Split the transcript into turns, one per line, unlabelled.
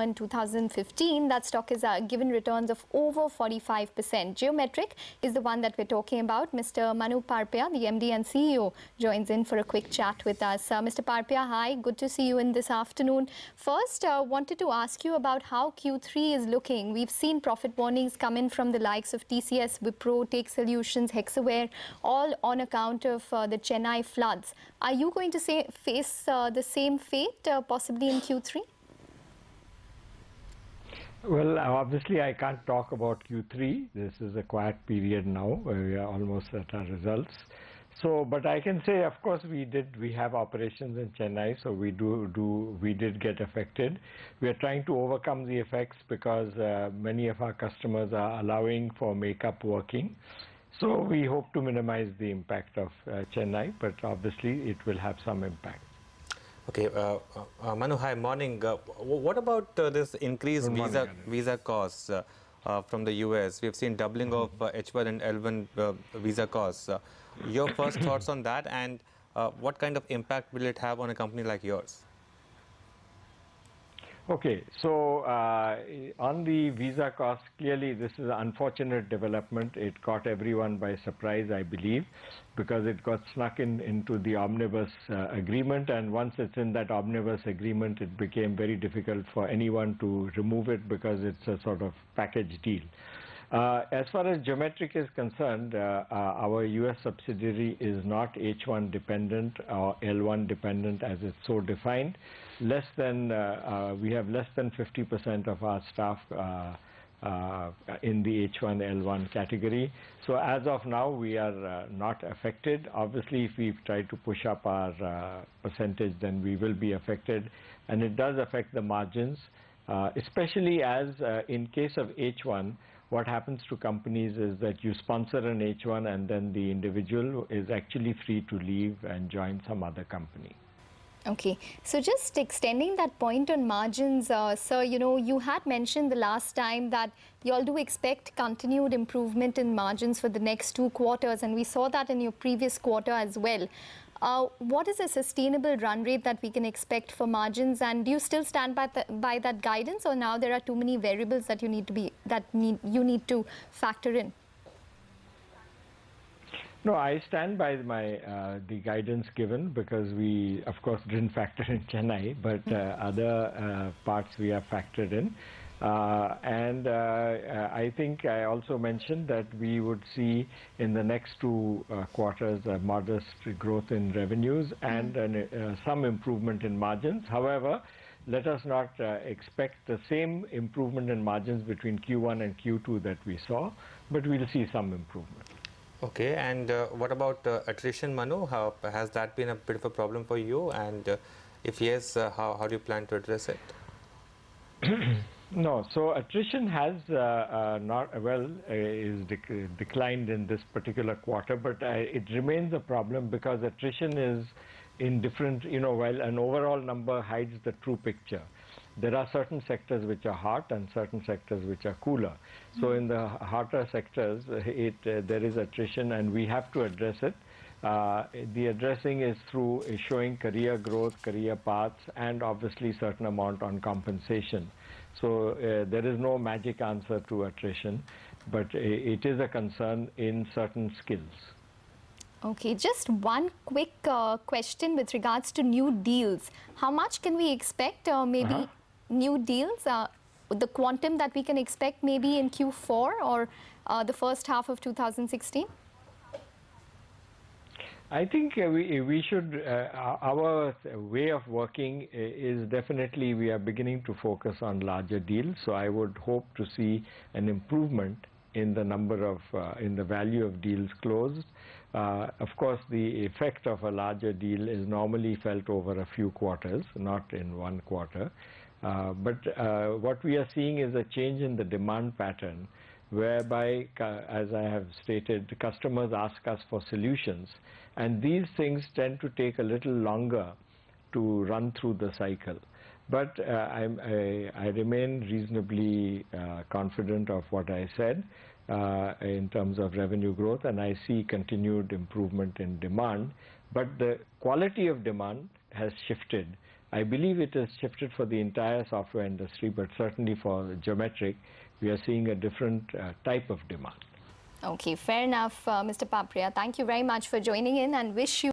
in 2015, that stock has uh, given returns of over 45%. Geometric is the one that we're talking about. Mr. Manu Parpia, the MD and CEO, joins in for a quick chat with us. Uh, Mr. Parpia, hi, good to see you in this afternoon. First, uh, wanted to ask you about how Q3 is looking. We've seen profit warnings come in from the likes of TCS, Wipro, Take Solutions, Hexaware, all on account of uh, the Chennai floods. Are you going to say, face uh, the same fate uh, possibly in Q3?
Well, obviously I can't talk about Q3. This is a quiet period now. Where we are almost at our results. So, but I can say, of course, we did. We have operations in Chennai, so we do do we did get affected. We are trying to overcome the effects because uh, many of our customers are allowing for makeup working. So we hope to minimize the impact of uh, Chennai, but obviously it will have some impact.
Okay, uh, uh, Manu, hi, morning. Uh, what about uh, this increased
morning,
visa
Anand.
visa costs uh, uh, from the US? We've seen doubling
Mm-hmm.
of uh, H1 and L1 uh, visa costs. Uh, your first thoughts on that, and uh, what kind of impact will it have on a company like yours?
Okay, so uh, on the visa cost, clearly this is an unfortunate development. It caught everyone by surprise, I believe, because it got snuck in into the omnibus uh, agreement, and once it's in that omnibus agreement, it became very difficult for anyone to remove it because it's a sort of package deal. Uh, as far as Geometric is concerned, uh, uh, our US subsidiary is not H1 dependent or L1 dependent as it's so defined. Less than, uh, uh, we have less than 50% of our staff uh, in the H1, L1 category. So as of now, we are not affected. Obviously, if we try to push up our percentage, then we will be affected. And it does affect the margins, especially as in case of H1, what happens to companies is that you sponsor an H1 and then the individual is actually free to leave and join some other company.
Okay, so just extending that point on margins, uh, sir, you know, you had mentioned the last time that you all do expect continued improvement in margins for the next two quarters, and we saw that in your previous quarter as well. Uh, what is a sustainable run rate that we can expect for margins, and do you still stand by, by that guidance, or now there are too many variables that you need to be that need, you need to factor in?
No, I stand by my uh, the guidance given because we, of course, didn't factor in Chennai, but uh, other uh, parts we have factored in. Uh, and uh, uh, I think I also mentioned that we would see in the next two uh, quarters a modest growth in revenues and an, uh, some improvement in margins. However, let us not uh, expect the same improvement in margins between Q1 and Q2 that we saw, but we'll see some improvement.
Okay, and uh, what about uh, attrition, Manu? How, has that been a bit of a problem for you? And uh, if yes, uh, how, how do you plan to address it?
No, so attrition has uh, uh, not well uh, is dec- declined in this particular quarter, but uh, it remains a problem because attrition is in different. You know, while an overall number hides the true picture, there are certain sectors which are hot and certain sectors which are cooler. So in the hotter sectors, it uh, there is attrition, and we have to address it. Uh, the addressing is through showing career growth, career paths, and obviously certain amount on compensation. So uh, there is no magic answer to attrition, but uh, it is a concern in certain skills.
Okay, just one quick uh, question with regards to new deals. How much can we expect, uh, maybe
Uh-huh.
new deals, uh, the quantum that we can expect maybe in Q4 or uh, the first half of 2016?
I think uh, we we should uh, our way of working is definitely we are beginning to focus on larger deals. So I would hope to see an improvement in the number of uh, in the value of deals closed. Uh, of course, the effect of a larger deal is normally felt over a few quarters, not in one quarter. Uh, but uh, what we are seeing is a change in the demand pattern whereby, as I have stated, customers ask us for solutions, and these things tend to take a little longer to run through the cycle. But uh, I, I remain reasonably uh, confident of what I said uh, in terms of revenue growth, and I see continued improvement in demand. But the quality of demand has shifted I believe it has shifted for the entire software industry, but certainly for geometric, we are seeing a different uh, type of demand.
Okay, fair enough, uh, Mr. Parpia. Thank you very much for joining in and wish you